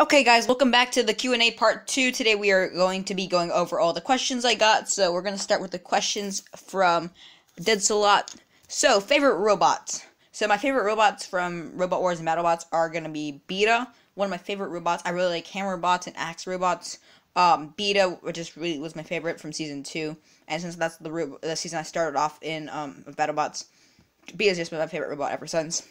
Okay, guys, welcome back to the Q&A part 2. Today we are going to be going over all the questions I got. So we're going to start with the questions from Dead Salot. So, favorite robots. So my favorite robots from Robot Wars and BattleBots are going to be Beta, one of my favorite robots. I really like Hammer Bots and Axe Robots. Um, Beta, which just really was my favorite from season 2. And since that's the, the season I started off in um, BattleBots, Beta's just been my favorite robot ever since.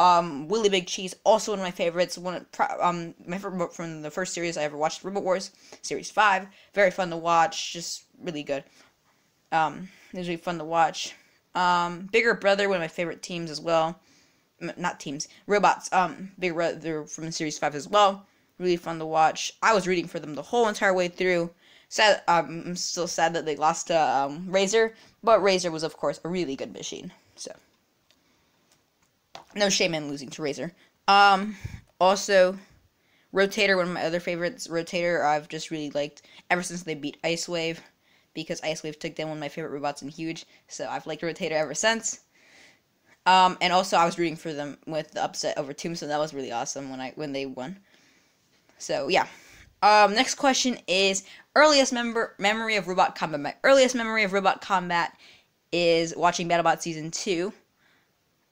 Um, Wheely Big Cheese, also one of my favorites. One um, my favorite from the first series I ever watched, Robot Wars, Series 5. Very fun to watch, just really good. Um, it was really fun to watch. Um, Bigger Brother, one of my favorite teams as well. M not teams, robots. Um, Bigger Brother from Series 5 as well. Really fun to watch. I was rooting for them the whole entire way through. Sad, um, I'm still sad that they lost to um, Razer, but Razer was, of course, a really good machine. So no shame in losing to Razer. Um, also, Rotator, one of my other favorites. Rotator, I've just really liked ever since they beat Ice Wave, because Ice Wave took down one of my favorite robots in Huge. So I've liked Rotator ever since. Um, and also I was rooting for them with the upset over Tombstone. That was really awesome when I when they won. So yeah. Um, next question is earliest member memory of Robot Combat. My earliest memory of Robot Combat is watching BattleBot season two.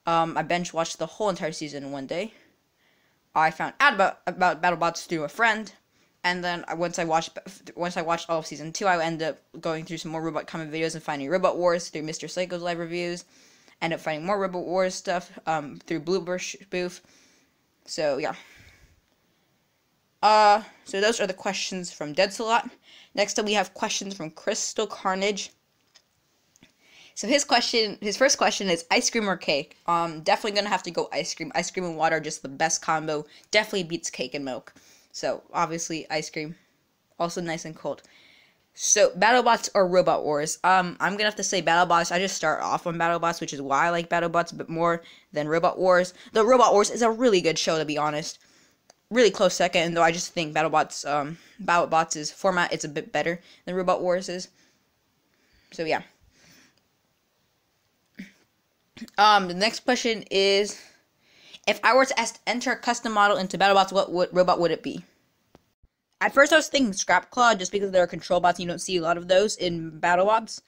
Um, I bench watched the whole entire season one day. I found out about about BattleBots through a friend, and then once I watched once I watched all of season two, I ended up going through some more Robot Combat videos and finding Robot Wars through Mr. Psycho's live reviews. Ended up finding more Robot Wars stuff um, through Bluebush Booth. So yeah. Uh, so those are the questions from Dead Salot. Next up, we have questions from Crystal Carnage. So his question, his first question is ice cream or cake. Um, definitely gonna have to go ice cream. Ice cream and water, just the best combo. Definitely beats cake and milk. So obviously ice cream, also nice and cold. So BattleBots or Robot Wars? Um, I'm gonna have to say BattleBots. I just start off on BattleBots, which is why I like BattleBots a bit more than Robot Wars. The Robot Wars is a really good show, to be honest. Really close second, though I just think BattleBots, um, BattleBots' format is a bit better than Robot Wars is. So yeah. Um, the next question is, if I were to ask, enter a custom model into BattleBots, what would, robot would it be? At first, I was thinking Scrap Claw, just because there are control bots, and you don't see a lot of those in BattleBots.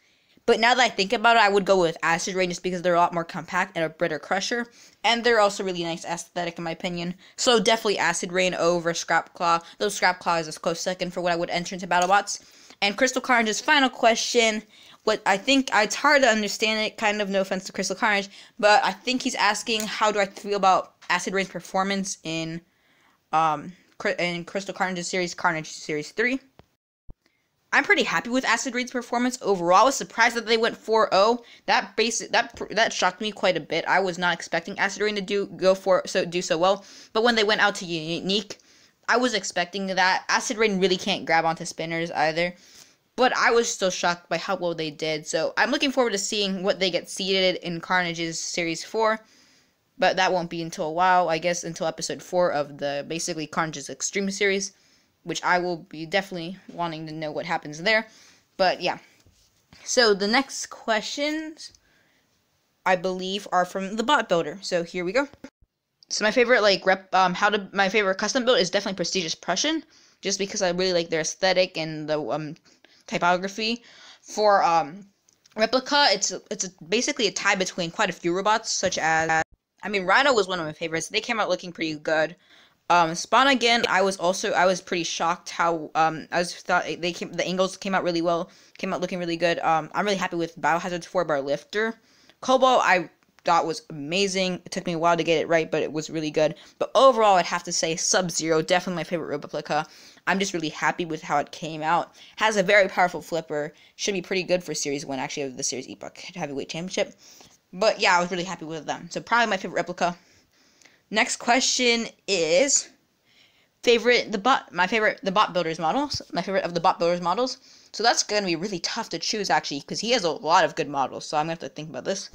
But now that I think about it, I would go with Acid Rain just because they're a lot more compact and a better crusher. And they're also really nice aesthetic in my opinion. So definitely Acid Rain over Scrap Claw. Though Scrap Claw is a close second for what I would enter into BattleBots. And Crystal Carnage's final question what I think it's hard to understand it. Kind of no offense to Crystal Carnage, but I think he's asking how do I feel about Acid Rain's performance in um in Crystal Carnage's series, Carnage Series Three. I'm pretty happy with Acid Rain's performance overall. I was surprised that they went 4-0. That basic that that shocked me quite a bit. I was not expecting Acid Rain to do go for so do so well. But when they went out to Unique, I was expecting that. Acid Rain really can't grab onto spinners either. But I was still shocked by how well they did. So I'm looking forward to seeing what they get seeded in Carnage's Series 4. But that won't be until a while, I guess, until episode 4 of the basically Carnage's Extreme series. Which I will be definitely wanting to know what happens there. But yeah. So the next questions, I believe, are from the bot builder. So here we go. So my favorite like rep um how to my favorite custom build is definitely prestigious Prussian just because I really like their aesthetic and the um typography. For um, replica, it's it's basically a tie between quite a few robots, such as I mean, Rhino was one of my favorites. They came out looking pretty good. Um, Spawn again, I was also I was pretty shocked how um I was thought they came the angles came out really well, came out looking really good. Um, I'm really happy with Biohazard 4 bar lifter. Kobo, I thought was amazing. It took me a while to get it right, but it was really good. But overall, I'd have to say Sub Zero, definitely my favorite replica. I'm just really happy with how it came out. Has a very powerful flipper. Should be pretty good for Series 1, actually, of the Series Epoch Heavyweight Championship. But yeah, I was really happy with them. So probably my favorite replica. Next question is favorite the bot my favorite the bot builders models my favorite of the bot builders models so that's gonna be really tough to choose actually because he has a lot of good models so i'm gonna have to think about this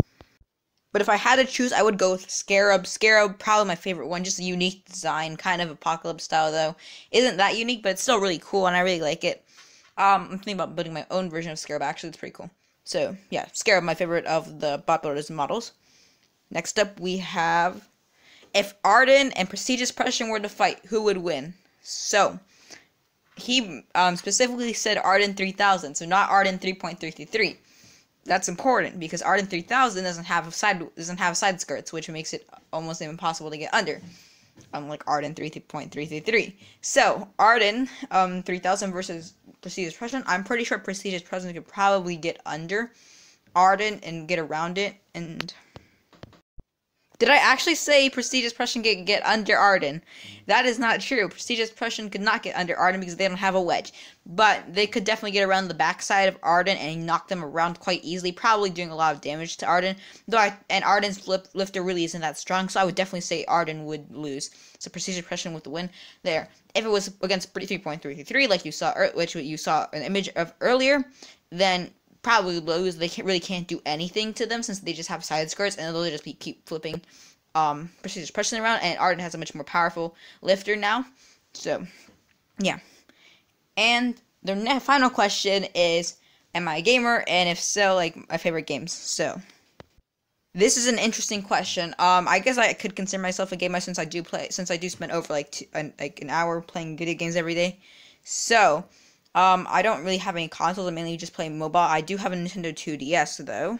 but if I had to choose, I would go with Scarab. Scarab, probably my favorite one. Just a unique design, kind of apocalypse style though. Isn't that unique, but it's still really cool, and I really like it. Um, I'm thinking about building my own version of Scarab. Actually, it's pretty cool. So yeah, Scarab, my favorite of the bot builders models. Next up, we have if Arden and Prestigious Prussian were to fight, who would win? So, he um, specifically said Arden 3000, so not Arden 3.333. That's important because Arden 3000 doesn't have side doesn't have side skirts, which makes it almost impossible to get under. Unlike Arden 3.333. So, Arden um, 3000 versus Prestigious Prussian. I'm pretty sure Prestigious Prussian could probably get under Arden and get around it and did I actually say prestigious Prussian get get under Arden? That is not true. Prestigious Prussian could not get under Arden because they don't have a wedge. But they could definitely get around the backside of Arden and knock them around quite easily, probably doing a lot of damage to Arden. Though I, and Arden's flip lifter really isn't that strong, so I would definitely say Arden would lose. So prestigious Prussian with the win there. If it was against 3.333, like you saw, which you saw an image of earlier, then probably lose. They can't, really can't do anything to them since they just have side skirts and they'll just be keep flipping um prestigious Prussian around. And Arden has a much more powerful lifter now. So yeah. And the final question is, am I a gamer? And if so, like my favorite games. So this is an interesting question. Um, I guess I could consider myself a gamer since I do play, since I do spend over like two, an, like an hour playing video games every day. So, um, I don't really have any consoles. I mainly just play mobile. I do have a Nintendo 2DS though.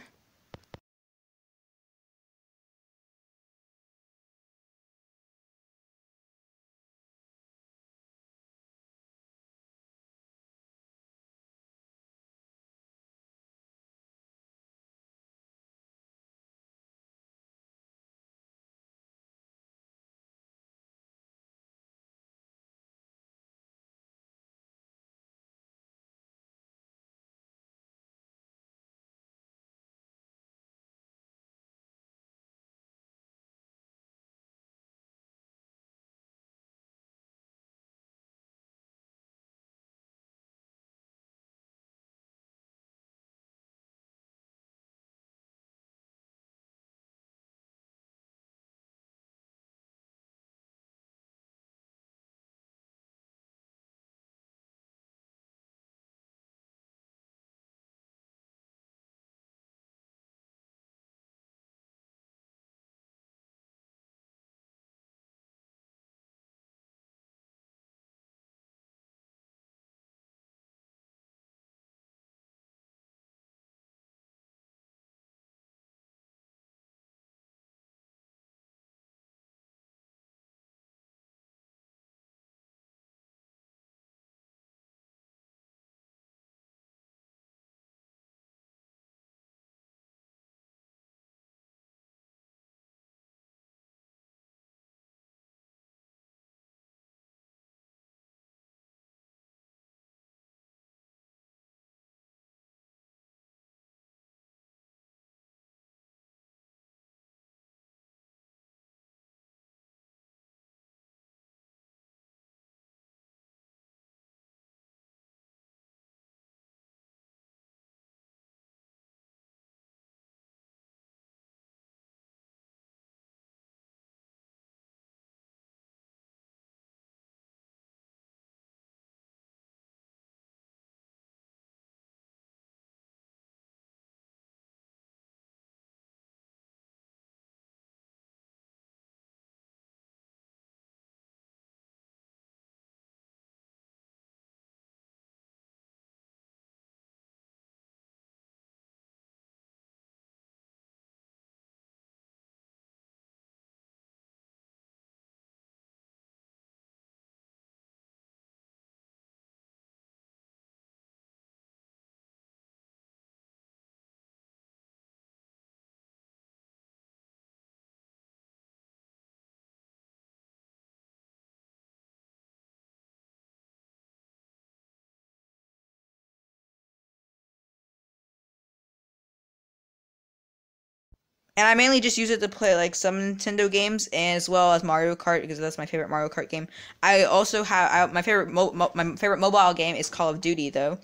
And I mainly just use it to play like some Nintendo games as well as Mario Kart because that's my favorite Mario Kart game. I also have I, my favorite mo- mo- my favorite mobile game is Call of Duty though,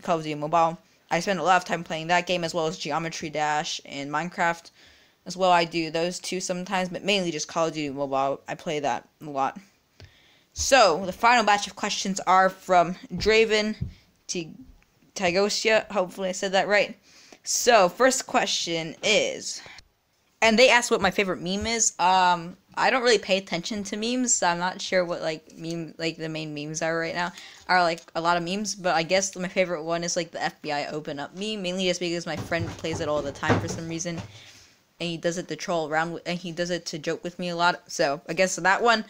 Call of Duty Mobile. I spend a lot of time playing that game as well as Geometry Dash and Minecraft. As well, I do those two sometimes, but mainly just Call of Duty Mobile. I play that a lot. So the final batch of questions are from Draven to Tigosia. Hopefully, I said that right. So first question is. And they asked what my favorite meme is. Um, I don't really pay attention to memes, so I'm not sure what like meme like the main memes are right now. Are like a lot of memes, but I guess my favorite one is like the FBI open up meme, mainly just because my friend plays it all the time for some reason, and he does it to troll around with, and he does it to joke with me a lot. So I guess that one.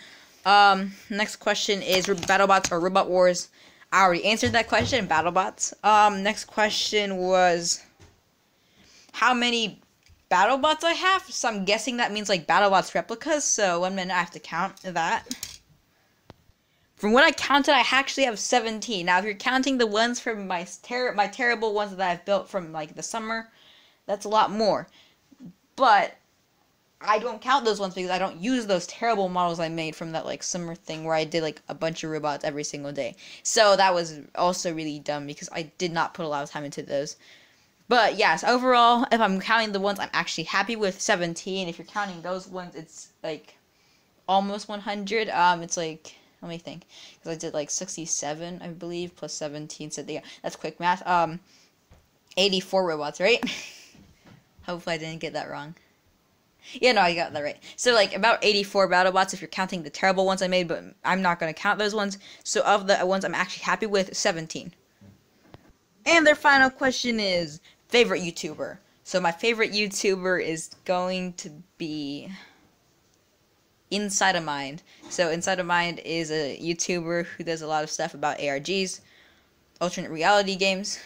Um, next question is BattleBots or Robot Wars. I already answered that question. BattleBots. Um, next question was how many BattleBots I have. So I'm guessing that means like BattleBots replicas. So one minute I have to count that. From what I counted, I actually have 17. Now, if you're counting the ones from my ter- my terrible ones that I've built from like the summer, that's a lot more. But I don't count those ones because I don't use those terrible models I made from that like summer thing where I did like a bunch of robots every single day. So that was also really dumb because I did not put a lot of time into those. But yes, overall, if I'm counting the ones I'm actually happy with, 17. If you're counting those ones, it's like almost 100. Um, it's like let me think, because I did like 67, I believe, plus 17. So yeah, that's quick math. Um, 84 robots, right? Hopefully, I didn't get that wrong. Yeah, no, I got that right. So like about 84 BattleBots if you're counting the terrible ones I made, but I'm not gonna count those ones. So of the ones I'm actually happy with, 17. And their final question is favorite YouTuber. So my favorite YouTuber is going to be Inside of Mind. So Inside of Mind is a YouTuber who does a lot of stuff about ARGs, alternate reality games.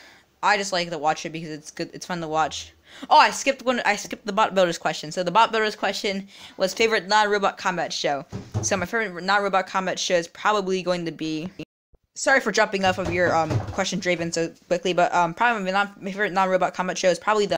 I just like to watch it because it's good. It's fun to watch. Oh, I skipped one. I skipped the bot builders question. So the bot builders question was favorite non-robot combat show. So my favorite non-robot combat show is probably going to be. Sorry for jumping off of your um question, Draven, so quickly, but um probably my, non- favorite non-robot combat show is probably the